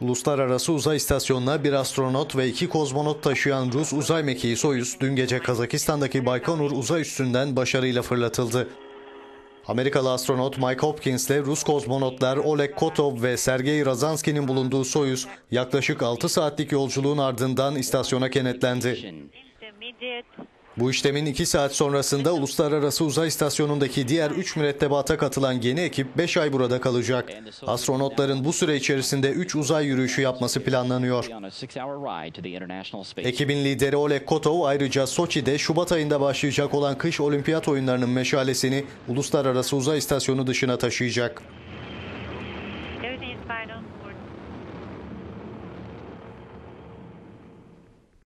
Uluslararası Uzay İstasyonu'na bir astronot ve iki kozmonot taşıyan Rus uzay mekiği Soyuz dün gece Kazakistan'daki Baykonur uzay üssünden başarıyla fırlatıldı. Amerikalı astronot Mike Hopkins ile Rus kozmonotlar Oleg Kotov ve Sergey Razanski'nin bulunduğu Soyuz yaklaşık 6 saatlik yolculuğun ardından istasyona kenetlendi. Bu işlemin 2 saat sonrasında Uluslararası Uzay İstasyonu'ndaki diğer 3 mürettebata katılan yeni ekip 5 ay burada kalacak. Astronotların bu süre içerisinde 3 uzay yürüyüşü yapması planlanıyor. Ekibin lideri Oleg Kotov ayrıca Soçi'de Şubat ayında başlayacak olan kış olimpiyat oyunlarının meşalesini Uluslararası Uzay İstasyonu dışına taşıyacak. on